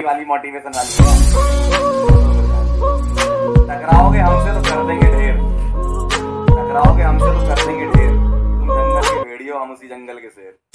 वाली मोटिवेशन वाली है। टकराओगे हमसे तो कर देंगे ढेर। टकराओगे हमसे तो कर देंगे ढेर। तुम जंगल के भेड़ियो, हम उसी जंगल के शेर।